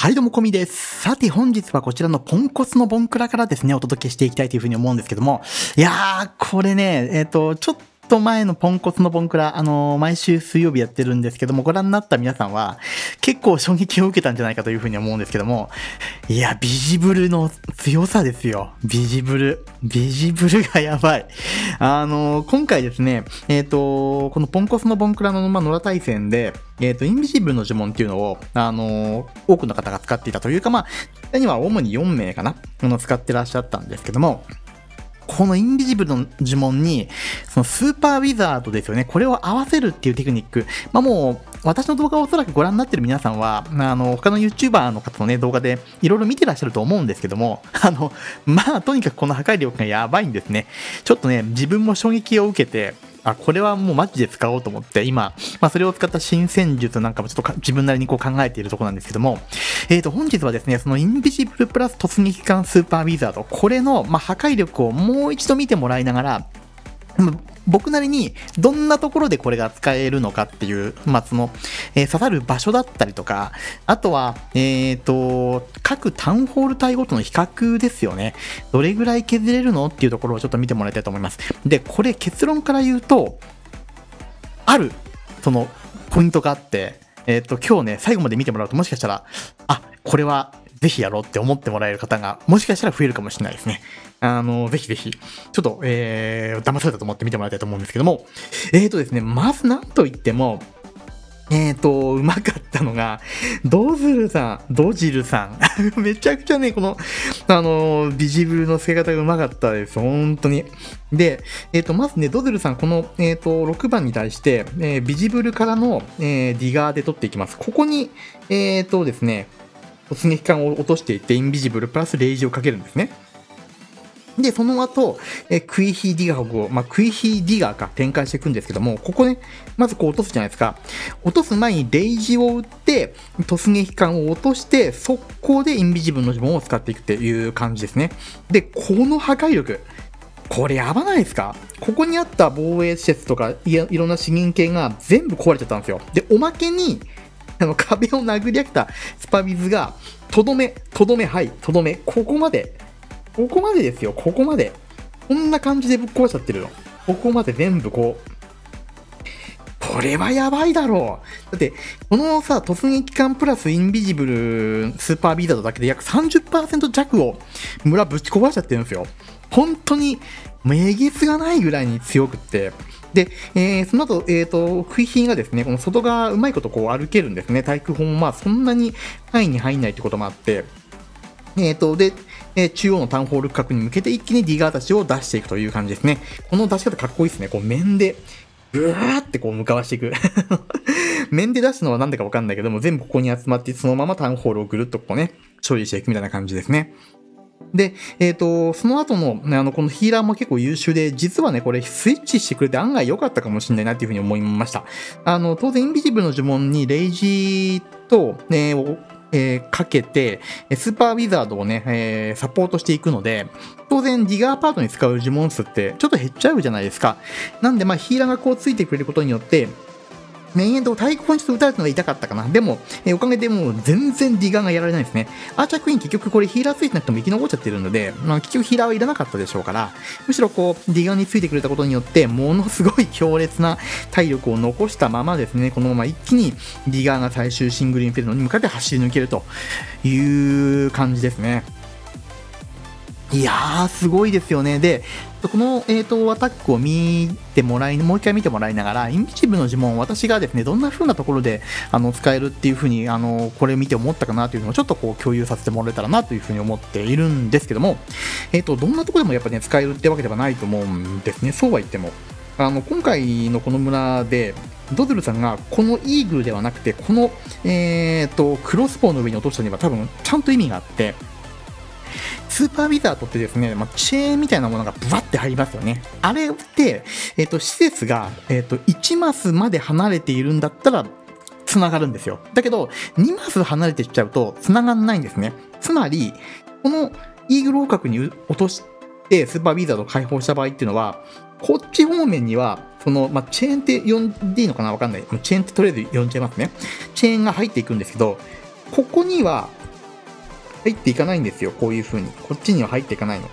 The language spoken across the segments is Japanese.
はい、どうも、こみです。さて、本日はこちらのポンコツのボンクラからですね、お届けしていきたいというふうに思うんですけども、いやー、これね、えっ、と、ちょっと前のポンコツのボンクラ、あのー毎週水曜日やってるんですけども、ご覧になった皆さんは、結構衝撃を受けたんじゃないかというふうに思うんですけども、いや、ビジブルの強さですよ。ビジブル。ビジブルがやばい。あのー今回ですね、えっ、と、このポンコツのボンクラの、まあ、野良対戦で、えっ、と、インビジブルの呪文っていうのを、あの多くの方が使っていたというか、まあ、には主に4名かな、の使ってらっしゃったんですけども、このインビジブルの呪文に、そのスーパーウィザードですよね。これを合わせるっていうテクニック。まあもう、私の動画をおそらくご覧になってる皆さんは、あの、他の YouTuber の方のね、動画でいろいろ見てらっしゃると思うんですけども、あの、まあ、とにかくこの破壊力がやばいんですね。ちょっとね、自分も衝撃を受けて、あ、これはもうマジで使おうと思って、今、まあ、それを使った新戦術なんかもちょっと自分なりにこう考えているとこなんですけども、えーと、本日はですね、そのインビジブルプラス突撃艦スーパーウィザード、これの、まあ、破壊力をもう一度見てもらいながら、僕なりにどんなところでこれが使えるのかっていう、まあ、その、えー刺さる場所だったりとか、あとは、えっ、と、各タウンホール帯ごとの比較ですよね。どれぐらい削れるのっていうところをちょっと見てもらいたいと思います。で、これ結論から言うと、ある、その、ポイントがあって、えっ、と、今日ね、最後まで見てもらうと、もしかしたら、あ、これは、ぜひやろうって思ってもらえる方が、もしかしたら増えるかもしれないですね。あの、ぜひぜひ、ちょっと、えー、騙されたと思って見てもらいたいと思うんですけども、えーとですね、まずなんといっても、えーと、うまかったのが、ドズルさん、ドジルさん。めちゃくちゃね、この、あの、インビジブルの付け方がうまかったです。本当に。で、えっ、と、まずね、ドズルさん、この、えっ、と、6番に対して、えーインビジブルからの、えーディガーで取っていきます。ここに、えっ、とですね、突撃艦を落としていって、インビジブルプラスレイジをかけるんですね。で、その後、えクイヒーディガーを、まあ、クイヒーディガーか展開していくんですけども、ここね、まずこう落とすじゃないですか。落とす前にレイジを打って、突撃艦を落として、速攻でインビジブルの呪文を使っていくっていう感じですね。で、この破壊力。これやばないですか？ここにあった防衛施設とかいいろんな資源系が全部壊れちゃったんですよ。で、おまけに、あの壁を殴り合ったスパビズが、とどめ、とどめ、はい、とどめ、ここまで、ここまでですよ、ここまで。こんな感じでぶっ壊しちゃってるの。ここまで全部こう、これはやばいだろう。だって、このさ、突撃艦プラスインビジブルスーパービーザードだけで約30%弱を村ぶち壊しちゃってるんですよ。本当に、めげつがないぐらいに強くって。で、えーその後、えっ、と、不品がですね、この外側うまいことこう歩けるんですね。対空砲もまあそんなに範囲に入んないってこともあって、えー、と、で、えー中央のタウンホール区画に向けて一気にディガーたちを出していくという感じですね。この出し方かっこいいですね。こう面で、ぐわーってこう向かわしていく。面で出すのはなんでかわかんないけども、全部ここに集まって、そのままタウンホールをぐるっとこうね、処理していくみたいな感じですね。で、えっ、と、その後の、ねあの、このヒーラーも結構優秀で、実はね、これスイッチしてくれて案外良かったかもしれないなっていうふうに思いました。あの、当然、インビジブルの呪文にレイジーと、ね、をえーかけて、スーパーウィザードをね、えーサポートしていくので、当然、ディガーパートに使う呪文数ってちょっと減っちゃうじゃないですか。なんで、まあ、ヒーラーがこうついてくれることによって、メインエンドを対抗にして打たれたのが痛かったかな。でも、えーおかげでもう全然ディガーがやられないですね。アーチャークイーン結局これヒーラーついてなくても生き残っちゃってるので、まあ、結局ヒーラーはいらなかったでしょうから、むしろこう、ディガーについてくれたことによって、ものすごい強烈な体力を残したままですね、このまま一気にディガーが最終シングルインフェルノに向かって走り抜けるという感じですね。いやー、すごいですよね。で、この、えー、とアタックを見てもらい、もう一回見てもらいながら、インビジブルの呪文を私がですね、どんな風なところであの使えるっていう風に、あのこれを見て思ったかなというのをちょっとこう共有させてもらえたらなという風に思っているんですけども、えー、とどんなところでもやっぱね、使えるってわけではないと思うんですね。そうは言っても。あの今回のこの村で、ドズルさんがこのイーグルではなくて、この、えー、とクロスボウの上に落としたには多分ちゃんと意味があって、スーパーウィザードってですね、まあ、チェーンみたいなものがブワって入りますよね。あれって、えっ、と、施設が、えっ、と、1マスまで離れているんだったら、繋がるんですよ。だけど、2マス離れてきちゃうと、繋がんないんですね。つまり、このイーグル王角に落として、スーパーウィザードを解放した場合っていうのは、こっち方面には、その、まあ、チェーンって呼んでいいのかな？わかんない。チェーンってとりあえず呼んじゃいますね。チェーンが入っていくんですけど、ここには、入っていかないんですよ。こういう風に。こっちには入っていかないの。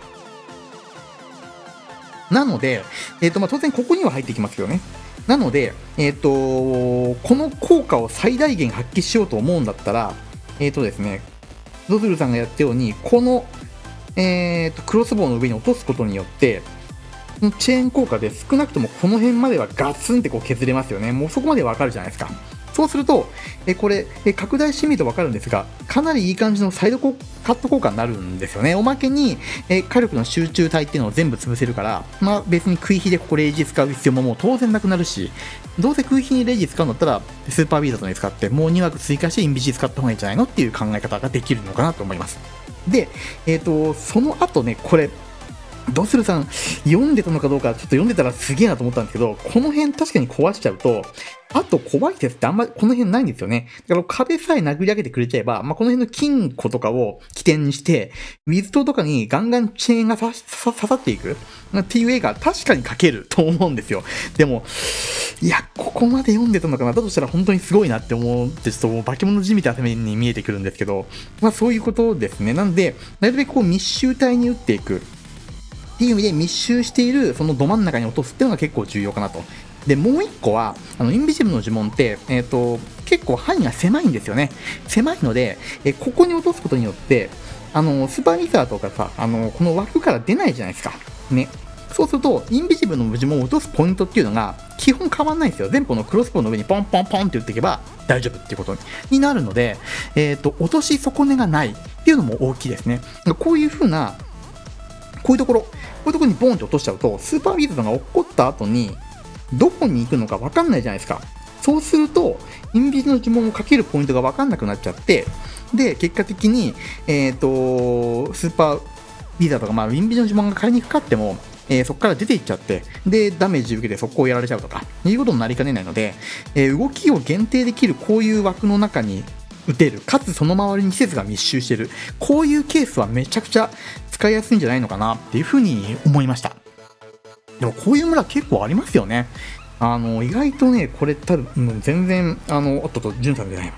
なので、えっ、ー、と、まあ、当然ここには入ってきますけどね。なので、えっ、ー、と、この効果を最大限発揮しようと思うんだったら、えっ、ー、とですね、ドズルさんがやったように、この、えっ、と、クロスボウの上に落とすことによって、チェーン効果で少なくともこの辺まではガツンってこう削れますよね。もうそこまでわかるじゃないですか。そうすると、えこれ、え拡大してみると分かるんですが、かなりいい感じのサイドカット効果になるんですよね。おまけに、え火力の集中体っていうのを全部潰せるから、まあ、別に食い火でここレイジ使う必要ももう当然なくなるし、どうせ食い火にレイジ使うんだったら、スーパービーザートに使って、もう2枠追加してインビジ使った方がいいんじゃないのっていう考え方ができるのかなと思います。で、えっ、ー、と、その後ね、これ、ドスルさん、読んでたのかどうか、ちょっと読んでたらすげえなと思ったんですけど、この辺確かに壊しちゃうと、あと怖い説ってあんまりこの辺ないんですよね。だから壁さえ殴り上げてくれちゃえば、まあ、この辺の金庫とかを起点にして、ウィズ島とかにガンガンチェーンが刺さっていくっていう絵が確かに描けると思うんですよ。でも、いや、ここまで読んでたのかなだとしたら本当にすごいなって思って、ちょっともう化け物じみた攻めに見えてくるんですけど、まあそういうことですね。なんで、なるべくこう密集体に打っていく。っていう意味で密集しているそのど真ん中に落とすっていうのが結構重要かなと。で、もう一個は、あの、インビジブルの呪文って、えっ、ー、と、結構範囲が狭いんですよね。狭いので、えここに落とすことによって、あの、スーパーリザーとかさ、あの、この枠から出ないじゃないですか。ね。そうすると、インビジブルの呪文を落とすポイントっていうのが、基本変わんないんですよ。前方のクロスボウの上にポンポンポンって打っていけば大丈夫っていうことになるので、えっ、ー、と、落とし損ねがないっていうのも大きいですね。こういう風なこういうところ、こういうところにボーンって落としちゃうと、スーパービーズが落っこった後に、どこに行くのか分かんないじゃないですか。そうすると、インビジの呪文をかけるポイントが分かんなくなっちゃって、で、結果的に、えっ、ー、と、スーパービザとか、まあ、インビジの呪文が仮にかかっても、えー、そこから出ていっちゃって、で、ダメージ受けて速攻やられちゃうとか、いうことになりかねないので、えー、動きを限定できるこういう枠の中に打てる、かつその周りに施設が密集してる、こういうケースはめちゃくちゃ使いやすいんじゃないのかなっていうふうに思いました。でもこういう村結構ありますよね。あの、意外とね、これ多分、全然、あの、おっとっと、じゅんさんじゃない違う。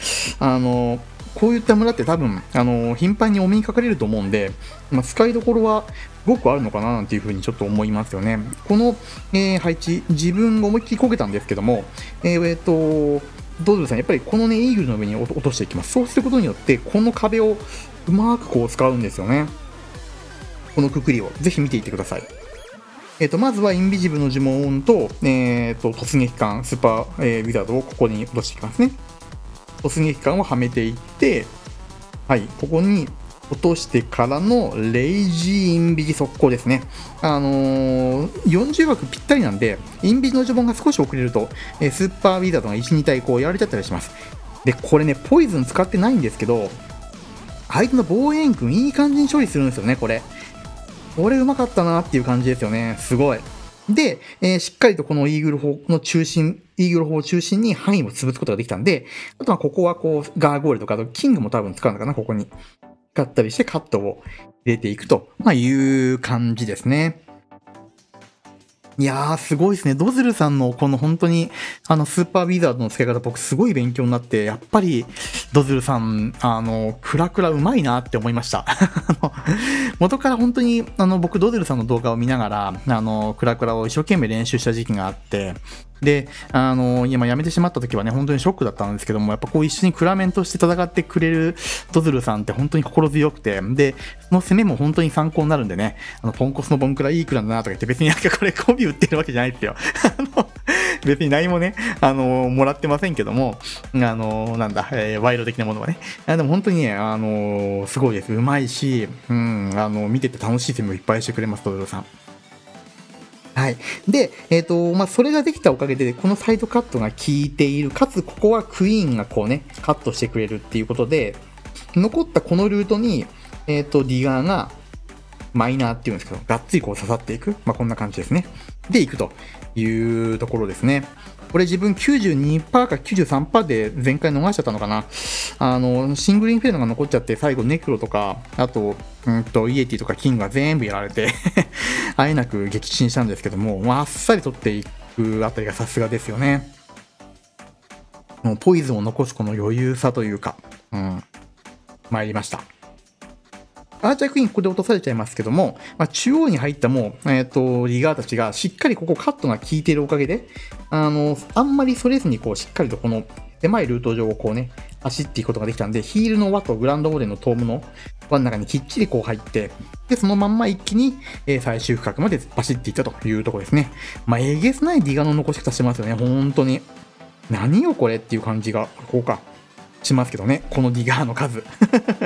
あの、こういった村って多分、あの、頻繁にお目にかかれると思うんで、まあ、使いどころはすごくあるのかななんていうふうにちょっと思いますよね。この、えー、配置、自分が思いっきりこけたんですけども、えー、えー、と、ドドルさん、やっぱりこのね、イーグルの上に落としていきます。そうすることによって、この壁をうまくこう使うんですよね。このくくりをぜひ見ていってください。えっ、ー、と、まずはインビジブルの呪文と、えっ、ー、と、突撃艦、スーパー、えー、ウィザードをここに落としていきますね。突撃艦をはめていって、はい、ここに落としてからのレイジーインビジ速攻ですね。あのー、40枠ぴったりなんで、インビジの呪文が少し遅れると、え、スーパーウィザードが1、2体こうやられちゃったりします。で、これね、ポイズン使ってないんですけど、相手の防衛軍いい感じに処理するんですよね、これ。これうまかったなっていう感じですよね。すごい。で、えー、しっかりとこのイーグル砲の中心、イーグル砲を中心に範囲を潰すことができたんで、あとはここはこう、ガーゴールとか、キングも多分使うのかな、ここに。使ったりしてカットを入れていくと、ま、いう感じですね。いやー、すごいですね。ドズルさんのこの本当に、あの、スーパーウィザードの付け方、僕すごい勉強になって、やっぱり、ドズルさん、あの、クラクラうまいなって思いました。元から本当に、あの、僕、ドズルさんの動画を見ながら、あの、クラクラを一生懸命練習した時期があって、で、あの、今辞めてしまった時はね、本当にショックだったんですけども、やっぱこう一緒にクラメンとして戦ってくれるドズルさんって本当に心強くて、で、その攻めも本当に参考になるんでね、あの、ポンコツのボンクラいいクラだなとか言って別になんかこれコビ売ってるわけじゃないですよ。あの、別に何もね、あの、もらってませんけども、あの、なんだ、えー、賄賂的なものはね。でも本当にね、あの、すごいです。うまいし、うん、あの、見てて楽しい攻めをいっぱいしてくれます、ドズルさん。はい。で、えっ、ー、と、まあ、それができたおかげで、このサイドカットが効いている、かつここはクイーンがこうね、カットしてくれるっていうことで、残ったこのルートに、えっ、ー、と、ディガーが、マイナーっていうんですけど、がっつりこう刺さっていく。まあ、こんな感じですね。で、いくというところですね。これ自分92%か93%で前回逃しちゃったのかな。あの、シングルインフェルノが残っちゃって、最後ネクロとか、あと、うんと、イエティとかキングが全部やられて あえなく撃沈したんですけども、まあ、っさり取っていくあたりがさすがですよね。もうポイズンを残すこの余裕さというか、うん、参りました。アーチャークイーンここで落とされちゃいますけども、まあ、中央に入ったもう、えっ、ー、と、リガーたちがしっかりここカットが効いているおかげで、あの、あんまりそれずにこう、しっかりとこの狭いルート上をこうね、走っていくことができたんで、ヒールの輪とグランドオーデンのトームの輪の中にきっちりこう入って、で、そのまんま一気に、え、最終区画まで走っていったというところですね。まあ、えげつないディガーの残し方してますよね、本当に。何よこれっていう感じが、こうか、しますけどね、このディガーの数。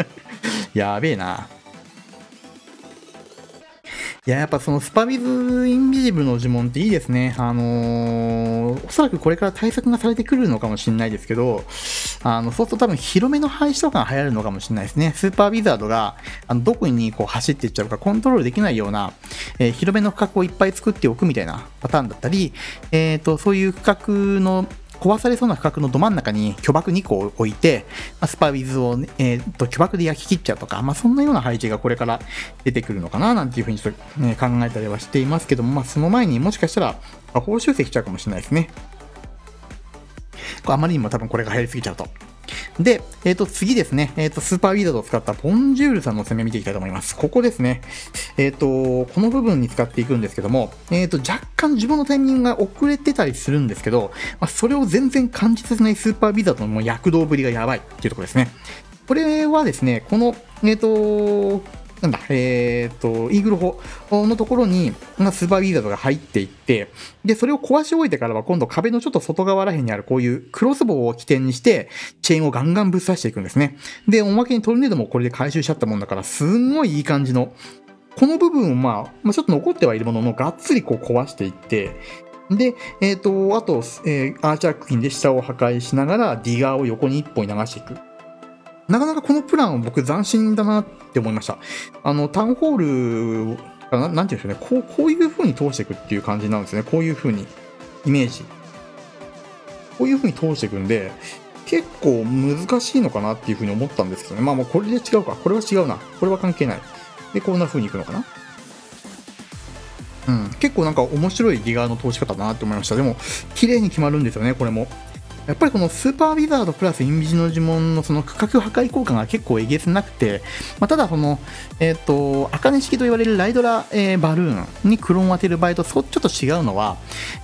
やべえな。いや、やっぱそのスパウィズ・インビジブルの呪文っていいですね。あのー、おそらくこれから対策がされてくるのかもしれないですけど、あの、そうすると多分広めの配置とかが流行るのかもしれないですね。スーパーウィザードが、あの、どこにこう走っていっちゃうかコントロールできないような、えー、広めの区画をいっぱい作っておくみたいなパターンだったり、えっ、ー、と、そういう区画の壊されそうな区画のど真ん中に巨爆2個を置いて、まあ、スパウィズを、えー、と巨爆で焼き切っちゃうとか、まあ、そんなような配置がこれから出てくるのかななんていうふうにちょっと、ね、考えたりはしていますけども、まあ、その前にもしかしたら報酬石しちゃうかもしれないですね。あまりにも多分これが入りすぎちゃうと。で、えっ、ー、と、次ですね。えっ、ー、と、スーパーウィザードを使ったボンジュールさんの攻め見ていきたいと思います。ここですね。えっ、ー、と、この部分に使っていくんですけども、えっ、と、若干自分のタイミングが遅れてたりするんですけど、まあ、それを全然感じさせないスーパーウィザードの躍動ぶりがやばいっていうところですね。これはですね、この、えっ、と、なんだ、えっ、と、イーグル砲のところに、まあ、スーパーウィザードが入っていって、で、それを壊し終えてからは今度壁のちょっと外側ら辺にあるこういうクロスボウを起点にして、チェーンをガンガンぶっ刺していくんですね。で、おまけにトルネードもこれで回収しちゃったもんだから、すんごいいい感じの、この部分をまあ、まあ、ちょっと残ってはいるものの、がっつりこう壊していって、で、えっ、ー、と、あと、えー、アーチャークインで下を破壊しながら、ディガーを横に一本流していく。なかなかこのプランは僕斬新だなって思いました。あの、タウンホールな？なんていうんでしょうね。こう、こういう風に通していくっていう感じなんですね。こういう風に。イメージ。こういう風に通していくんで、結構難しいのかなっていう風に思ったんですけどね。まあもうこれで違うか。これは違うな。これは関係ない。で、こんな風にいくのかな？うん。結構なんか面白いギガの通し方だなって思いました。でも、綺麗に決まるんですよね、これも。やっぱりこのスーパーウィザードプラスインビジの呪文のその区画破壊効果が結構えげつなくて、まあ、ただこの、えっ、ー、と、茜式と言われるライドラ、えー、バルーンにクローンを当てる場合とちょっと違うのは、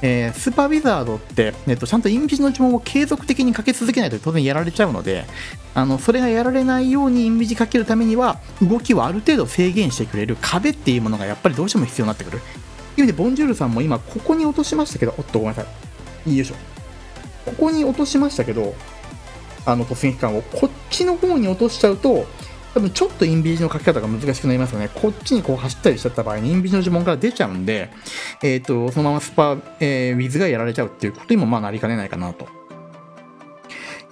えー、スーパーウィザードって、えっ、と、ちゃんとインビジの呪文を継続的にかけ続けないと当然やられちゃうので、あの、それがやられないようにインビジかけるためには、動きをある程度制限してくれる壁っていうものがやっぱりどうしても必要になってくる。という意味で、ボンジュールさんも今、ここに落としましたけど、おっと、ごめんなさい。よいしょ。ここに落としましたけど、あの突撃艦をこっちの方に落としちゃうと、多分ちょっとインビジの書き方が難しくなりますよね。こっちにこう走ったりしちゃった場合にインビジの呪文から出ちゃうんで、えっ、ー、と、そのままスパ、えー、ウィズがやられちゃうっていうことにもまあなりかねないかなと。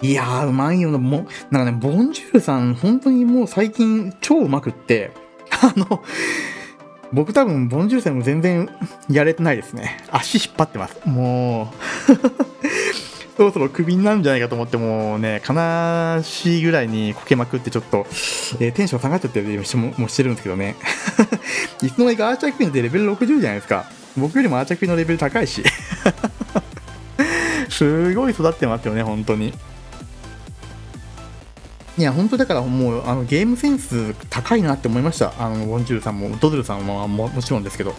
いやー、うまいよな。もう、なんかね、ボンジュールさん、本当にもう最近超うまくって、あの、僕多分、ボンジュールさんも全然やれてないですね。足引っ張ってます。もう そろそろクビになるんじゃないかと思ってもうね悲しいぐらいにこけまくってちょっと、えー、テンション下がっちゃってるしももしてるんですけどね。いつの間にかアーチャークイーンってレベル60じゃないですか。僕よりもアーチャークイーンのレベル高いし。すごい育ってますよね本当に。いや、本当だからもう、あの、ゲームセンス高いなって思いました。あの、ボンジュールさんも、ドドルさんもももちろんですけど、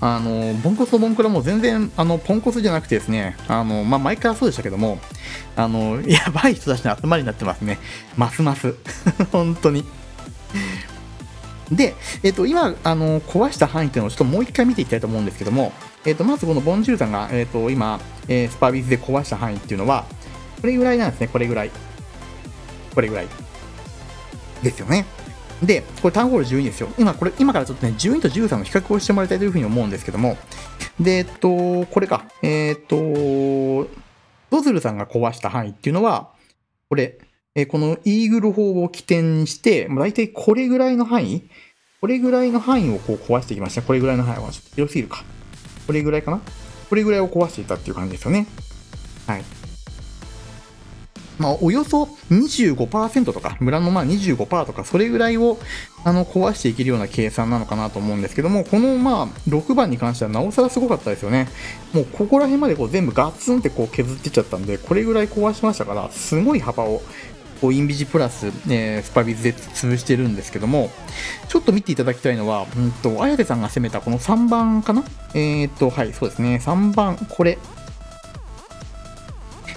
あの、ボンコスとボンクラも全然、あの、ポンコスじゃなくてですね、あの、まあ、前からそうでしたけども、あの、やばい人たちの集まりになってますね。ますます。本当に。で、えっ、と、今、あの、壊した範囲っていうのをちょっともう一回見ていきたいと思うんですけども、えっ、と、まずこのボンジュールさんが、えっ、と、今、えー、スパービズで壊した範囲っていうのは、これぐらいなんですね、これぐらい。これぐらい。ですよね。で、これタウンホール12ですよ。今、これ、今からちょっとね、12と13の比較をしてもらいたいというふうに思うんですけども、で、えっと、これか、えっと、ドズルさんが壊した範囲っていうのは、これ、えこのイーグル砲を起点にして、まあ、大体これぐらいの範囲これぐらいの範囲をこう壊していきました。これぐらいの範囲はちょっと広すぎるか。これぐらいかなこれぐらいを壊していたっていう感じですよね。はい。まあ、およそ25%とか、村のまあ25%とか、それぐらいをあの壊していけるような計算なのかなと思うんですけども、このまあ6番に関してはなおさらすごかったですよね。もうここら辺までこう全部ガツンってこう削ってっちゃったんで、これぐらい壊しましたから、すごい幅をこうインビジプラス、えー、スパビズで潰してるんですけども、ちょっと見ていただきたいのは、うんと、綾瀬さんが攻めたこの3番かな？えっ、と、はい、そうですね、3番、これ、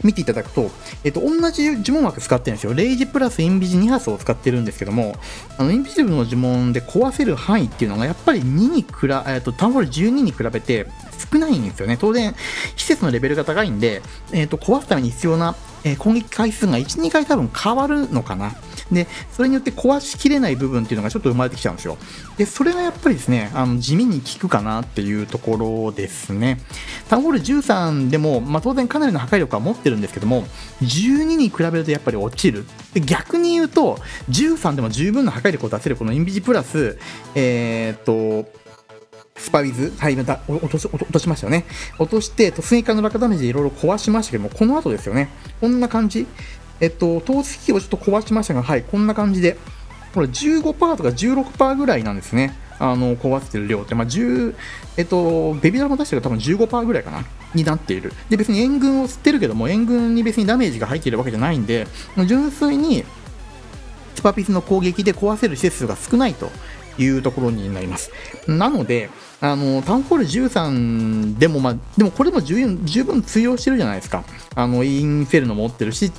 見ていただくと、えっと、同じ呪文枠使ってるんですよ。レイジプラスインビジ2発を使ってるんですけども、あの、インビジブルの呪文で壊せる範囲っていうのが、やっぱり2にくら、えっと、タウンホール12に比べて少ないんですよね。当然、施設のレベルが高いんで、えっと、壊すために必要な、え、攻撃回数が1、2回多分変わるのかな。で、それによって壊しきれない部分っていうのがちょっと生まれてきちゃうんですよ。で、それがやっぱりですね、あの地味に効くかなっていうところですね。タウンホール13でも、まあ、当然かなりの破壊力は持ってるんですけども、12に比べるとやっぱり落ちる。で逆に言うと、13でも十分な破壊力を出せるこのインビジプラス、えー、っと、スパウィズ、はい、また落とし落としましたよね。落として、突撃艦の落下ダメージでいろいろ壊しましたけども、この後ですよね。こんな感じ。えっと、透析機をちょっと壊しましたが、はい、こんな感じで、これ15%とか16%ぐらいなんですね。あの、壊してる量って、まあ、10、えっと、ベビラも出してる多分15%ぐらいかな、になっている。で、別に援軍を吸ってるけども、援軍に別にダメージが入っているわけじゃないんで、純粋に、スパピスの攻撃で壊せる施設数が少ないというところになります。なので、あの、タウンホール13でも、まあ、でもこれも十分通用してるじゃないですか。あの、インフェルノ持ってるし、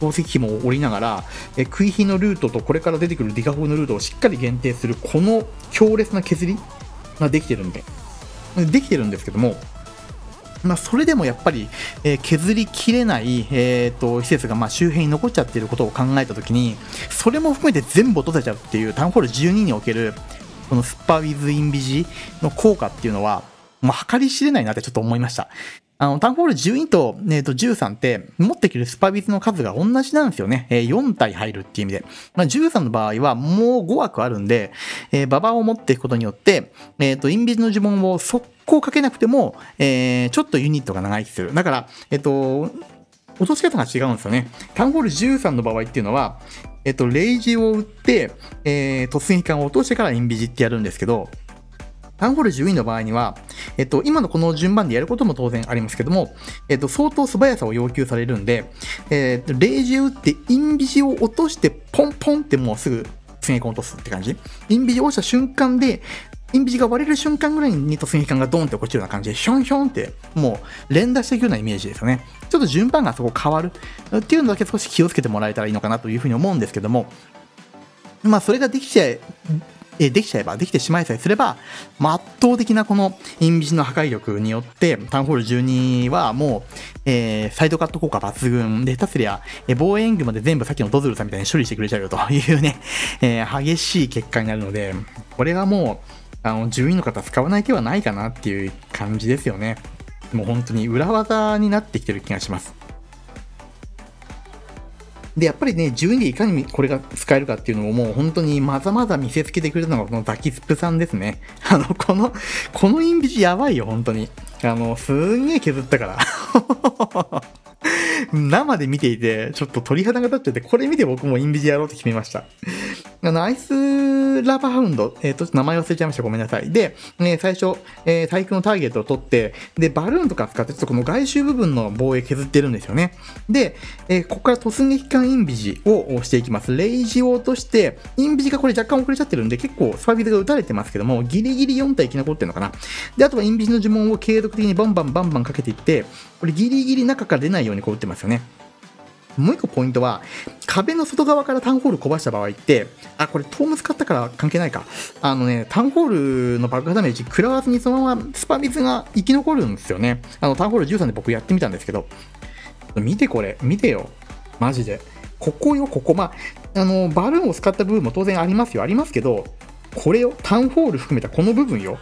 宝石費も降りながら、え食い火のルートとこれから出てくるディカフォのルートをしっかり限定する、この強烈な削りができてるんで、できてるんですけども、まあ、それでもやっぱり、えー、削りきれない、えーと、施設がまあ周辺に残っちゃっていることを考えたときに、それも含めて全部落とせちゃうっていうタウンホール12における、このスパーウィズ・インビジの効果っていうのは、もう計り知れないなってちょっと思いました。あの、タウンホール12と,、えー、と13って持ってくるスパビズの数が同じなんですよね。えー、4体入るっていう意味で。まあ、13の場合はもう5枠あるんで、えー、ババを持っていくことによって、えっ、ー、と、インビジの呪文を速攻かけなくても、えー、ちょっとユニットが長生きする。だから、えっ、と、落とし方が違うんですよね。タウンホール13の場合っていうのは、えっと、レイジを打って、えー、突撃艦を落としてからインビジってやるんですけど、タンホール10位の場合には、えっと、今のこの順番でやることも当然ありますけども、えっと、相当素早さを要求されるんで、えっと、レイジ打ってインビジを落としてポンポンってもうすぐ突撃艦落とすって感じ。インビジを落ちた瞬間で、インビジが割れる瞬間ぐらいに突撃艦がドーンって落ちるような感じで、ヒョンヒョンって、もう連打していくようなイメージですよね。ちょっと順番がそこ変わるっていうのだけ少し気をつけてもらえたらいいのかなというふうに思うんですけども、まあ、それができちゃええできちゃえば、できてしまいさえすれば、ま圧倒的なこのインビジの破壊力によって、タウンホール12はもう、えー、サイドカット効果抜群で、下手すりゃ、え防衛援軍まで全部さっきのドズルさんみたいに処理してくれちゃうよというね、えー、激しい結果になるので、これはもう、あの、10位の方使わない手はないかなっていう感じですよね。もう本当に裏技になってきてる気がします。で、やっぱりね、12でいかにこれが使えるかっていうのをもう本当にまざまざ見せつけてくれたのがこのザキスプさんですね。あの、この、このインビジやばいよ、本当に。あの、すんげえ削ったから。生で見ていて、ちょっと鳥肌が立っちゃって、これ見て僕もインビジやろうって決めました。あの、アイスラバーハウンド、えっ、ー、と、名前忘れちゃいました。ごめんなさい。で、えー、最初、えー、対空のターゲットを取って、で、バルーンとか使って、ちょっとこの外周部分の防衛削ってるんですよね。で、えー、ここから突撃艦インビジを押していきます。レイジを落として、インビジがこれ若干遅れちゃってるんで、結構スパビズが撃たれてますけども、ギリギリ4体生き残ってるのかな。で、あとはインビジの呪文を継続的にバンバンバンバンかけていって、これギリギリ中から出ないようにこう撃ってますよね。もう一個ポイントは、壁の外側からタウンホール壊した場合って、あ、これトーム使ったから関係ないか。あのね、タウンホールの爆破ダメージ食らわずにそのままスパミズが生き残るんですよね。あの、タウンホール13で僕やってみたんですけど、見てこれ、見てよ。マジで。ここよ、ここ。まあ、あの、バルーンを使った部分も当然ありますよ。ありますけど、これよ、タウンホール含めたこの部分よ。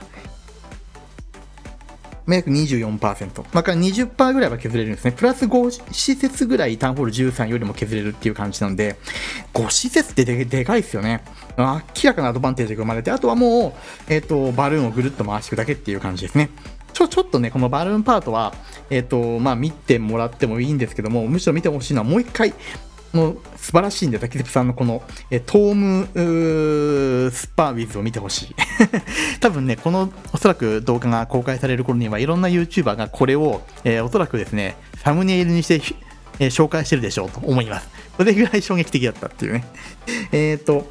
まあ、約24%。まあ、から20%ぐらいは削れるんですね。プラス5施設ぐらいタウンホール13よりも削れるっていう感じなんで、5施設ってででかいですよね。明らかなアドバンテージが生まれて、あとはもう、えっ、ー、と、バルーンをぐるっと回していくだけっていう感じですね。ちょ、ちょっとね、このバルーンパートは、えっ、ー、と、まあ、見てもらってもいいんですけども、むしろ見てほしいのはもう一回、の素晴らしいんで、滝沢さんのこの、えトームスパーウィズを見てほしい。多分ね、このおそらく動画が公開される頃にはいろんな YouTuber がこれを、えー、おそらくですね、サムネイルにして、えー、紹介してるでしょうと思います。それぐらい衝撃的だったっていうね。えっ、と、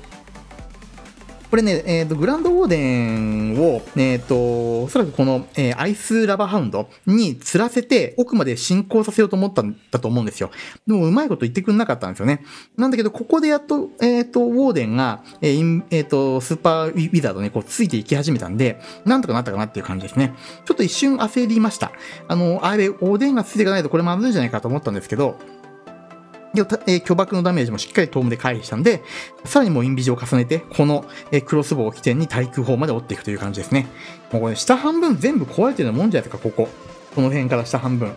これね、えっ、ー、と、グランドウォーデンを、えっ、ー、と、おそらくこの、えー、アイスラバーハウンドに釣らせて奥まで進行させようと思ったんだと思うんですよ。でもうまいこと言ってくんなかったんですよね。なんだけど、ここでやっと、えっ、と、ウォーデンが、えー、えっ、と、スーパーウィザードにこうついていき始めたんで、なんとかなったかなっていう感じですね。ちょっと一瞬焦りました。あの、あれ、オーデンがついていかないとこれまずいんじゃないかと思ったんですけど、で、巨爆のダメージもしっかりトームで回避したんで、さらにもうインビジを重ねて、この、え、クロスボウを起点に対空砲まで追っていくという感じですね。もうこれ、下半分全部壊れてるようなもんじゃないですか、ここ。この辺から下半分。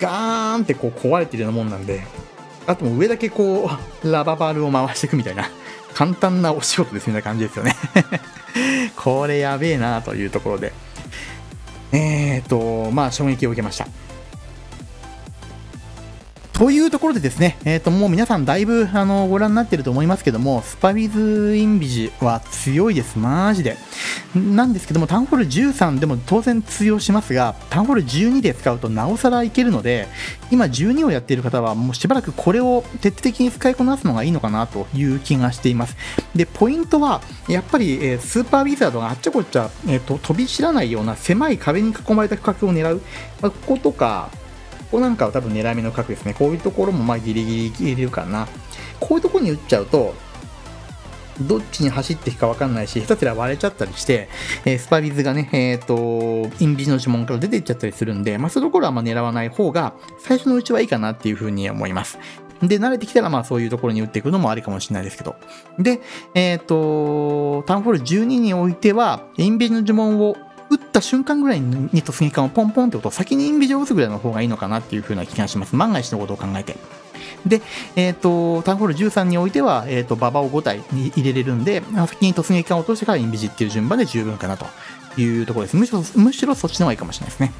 ガーンってこう壊れてるようなもんなんで、あともう上だけこう、ラババルを回していくみたいな、簡単なお仕事ですみたいな感じですよね。これやべえなというところで。えーと、まあ衝撃を受けました。というところでですね、えっ、ー、と、もう皆さんだいぶ、あの、ご覧になってると思いますけども、スパビズ・インビジは強いです、マジで。なんですけども、タウンホール13でも当然通用しますが、タウンホール12で使うとなおさらいけるので、今12をやっている方は、もうしばらくこれを徹底的に使いこなすのがいいのかなという気がしています。で、ポイントは、やっぱり、え、スーパーウィザードがあっちゃこっちゃ、えーと、飛び散らないような狭い壁に囲まれた区画を狙う、まあ、こことか、ここなんかは多分狙い目の角ですね。こういうところもまあギリギリいけるかな。こういうところに打っちゃうと、どっちに走っていくか分かんないし、下手すら割れちゃったりして、えー、スパビズがね、えっ、ー、と、インビジの呪文から出ていっちゃったりするんで、まあそういうところはまあ狙わない方が、最初のうちはいいかなっていうふうに思います。で、慣れてきたらまあそういうところに打っていくのもありかもしれないですけど。で、えっ、ー、と、タウンフォール12においては、インビジの呪文を打った瞬間ぐらいに突撃艦をポンポンって音を先にインビジを打つぐらいの方がいいのかなっていう風な気がします。万が一のことを考えて。で、えっ、ー、と、タウンホール13においては、えっ、ー、と、馬場を5体に入れれるんで、先に突撃艦を落としてからインビジっていう順番で十分かなというところです。むしろ、むしろそっちの方がいいかもしれないですね。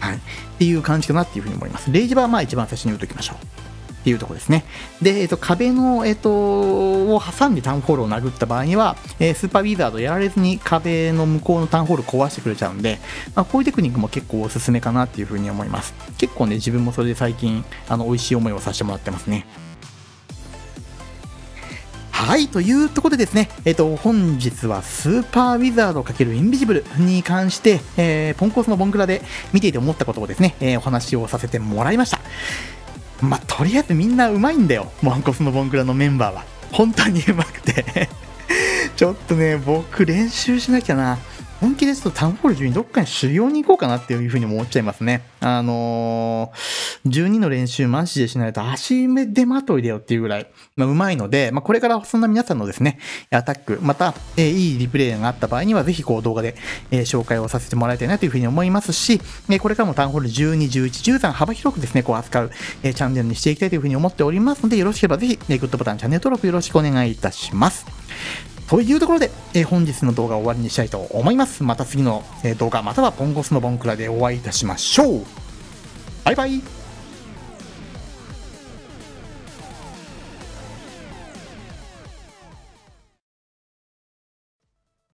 はい。っていう感じかなっていうふうに思います。レイジバーはまあ一番最初に打っておきましょう。っていうところですね。で、えっ、と、壁の、えっ、と、を挟んでタウンホールを殴った場合には、えー、スーパーウィザードやられずに壁の向こうのタウンホール壊してくれちゃうんで、まあ、こういうテクニックも結構おすすめかなっていうふうに思います。結構ね、自分もそれで最近、あの、美味しい思いをさせてもらってますね。はい、というところでですね、えっ、と、本日はスーパーウィザード×インビジブルに関して、えー、ポンコツのボンクラで見ていて思ったことをですね、えー、お話をさせてもらいました。まあ、とりあえずみんなうまいんだよ。ワンコスのボンクラのメンバーは。本当にうまくて ちょっとね、僕練習しなきゃな。本気でちょっとタウンホール12どっかに修行に行こうかなっていうふうに思っちゃいますね。あのー、12の練習マジでしないと足目でまといだよっていうぐらい、まあ、うまいので、まあ、これからそんな皆さんのですね、アタック、また、えー、いいリプレイがあった場合には、ぜひこう動画で、えー、紹介をさせてもらいたいなというふうに思いますし、え、これからもタウンホール12、11、13幅広くですね、こう扱う、え、チャンネルにしていきたいというふうに思っておりますので、よろしければぜひ、グッドボタン、チャンネル登録よろしくお願いいたします。というところで、えー、本日の動画を終わりにしたいと思います。また次の、え、動画、またはポンコスのボンクラでお会いいたしましょう。バイバイ。